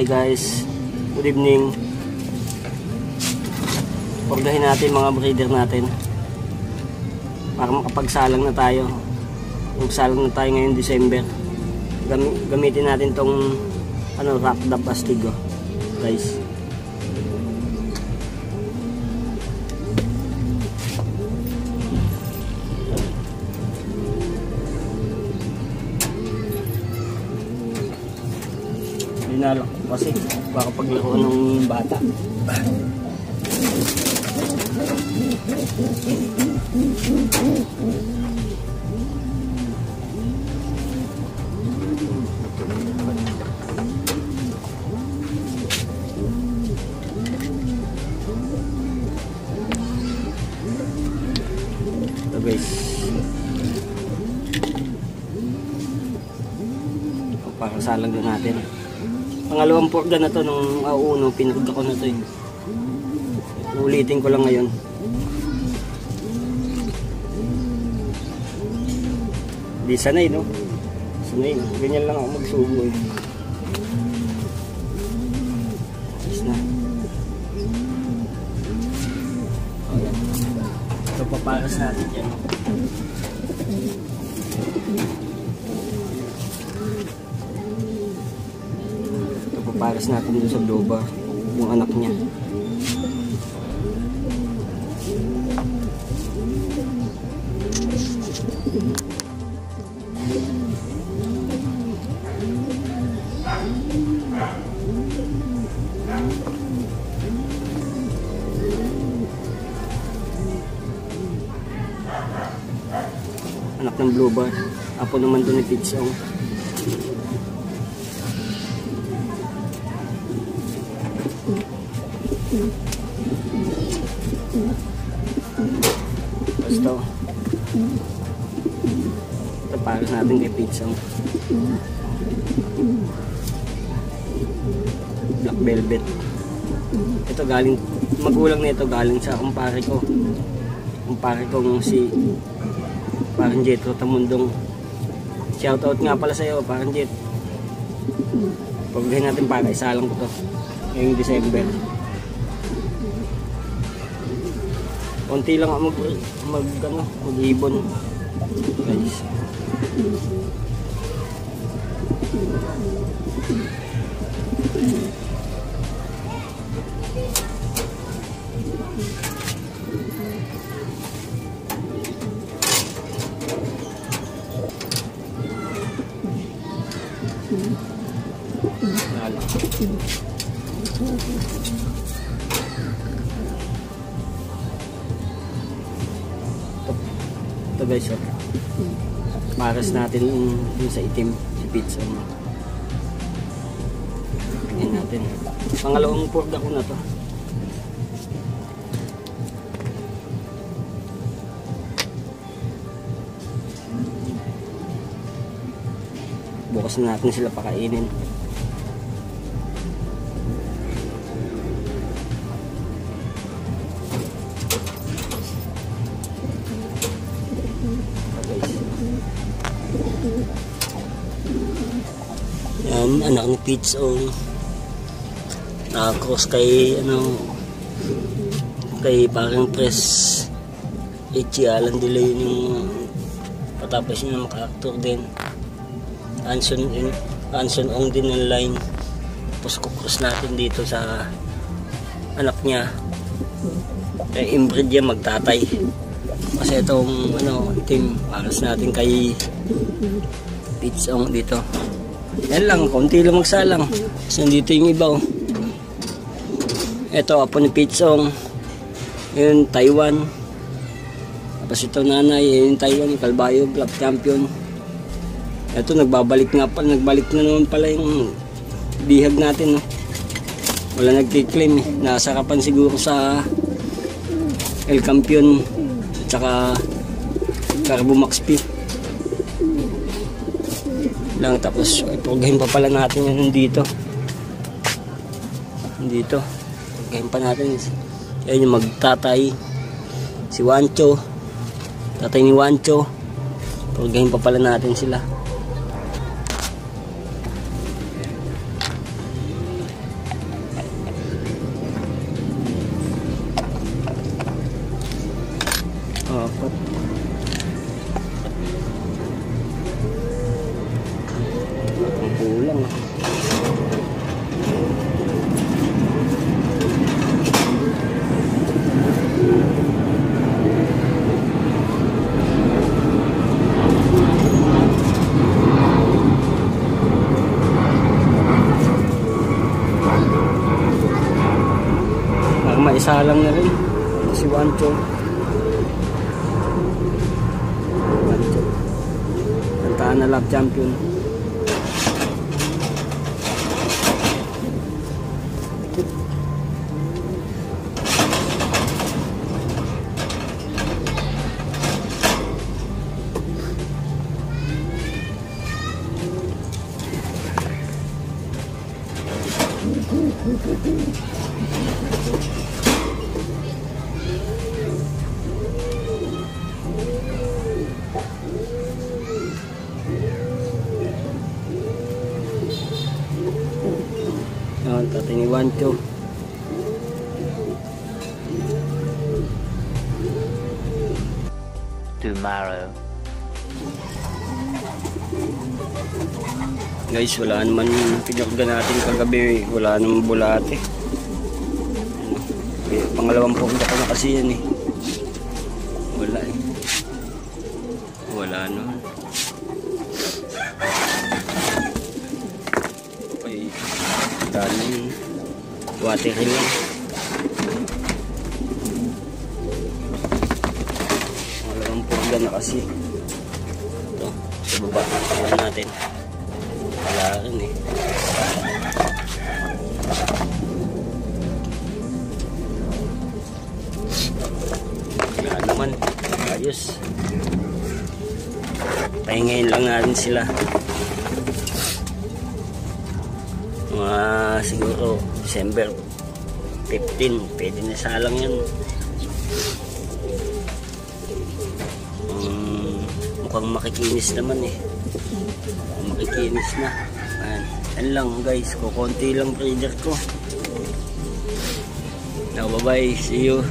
hi guys. Good evening. Porgahin natin mga breeder natin. Para makapagsalang na tayo. Magsalang na tayo ngayong December. Gam gamitin natin tong ano, rock dub astigo. Guys. Dinalo ko kasi baka paglaro ng bata. Pakasalag na natin. Pangalawang porga na to nung auuno, pinurga ko na to eh. Ulitin ko lang ngayon. Di sanay no? Sanay. Ganyan lang ako magsubo eh. Ayos na. Ito paparas natin yan. Ito paparas natin doon sa Bloba. Yung anak niya. anak ng blue bar. Apo naman to ni Pitsong. Basta. Ito para sa natin kay Pitsong. Black Velvet. Ito galing, magulang na ito galing sa kumpare ko. Kumpare kong si parang Jet Rotamundong shoutout nga pala sa iyo parang Jet pagdahin natin para isa lang ko to ngayong December konti lang mag, mag ano, mag-ibon guys Lalo. Ito, guys, oh. Paras natin yung sa itim, si pizza. Tingnan natin. Pangalawang pork ako na to. Bukas na natin sila pakainin. Anak ni Pits o nakakross kay ano kay parang press Ichi Alan Delay yun yung patapos niya maka-actor din. Anson, Anson Ong din ng line. Tapos kukross natin dito sa anak niya. Kay inbreed yan magtatay. Kasi itong ano team paras natin kay Pits Ong dito yan lang, konti lang magsalang. Kasi nandito yung iba oh. Ito, apo ni Pitsong. Yun, Taiwan. Tapos ito nanay, yun Taiwan, yung Calbayo Club Champion. Ito, nagbabalik nga pa, nagbalik na naman pala yung bihag natin. No? Wala nagkiklaim eh. Nasarapan siguro sa El Campion tsaka Carbo Max P lang tapos ipurgahin pa pala natin yun dito dito purgahin pa natin. Yan yung magtatay si Wancho. Tatay ni Wancho. Purgahin pa pala natin sila isalang na rin. Si Wancho. Wancho. Kantaan na lap champion. Yan, tatay ni Wancho. tomorrow. Guys, wala naman pinakga natin kagabi. Wala naman bulate. Ano, pangalawang pugda ko na kasi yan eh. Daming waterin lang. Pangalawang pugda na kasi. Ito, sa baba. Tingnan natin. Wala rin eh. Wala naman. Ayos. Pahingayin lang natin sila. Mga siguro December 15. Pwede na salang yan. Um, mukhang makikinis naman eh makikinis na. Ayan. Yan lang guys, kukonti lang breeder ko. Now, bye-bye. See you.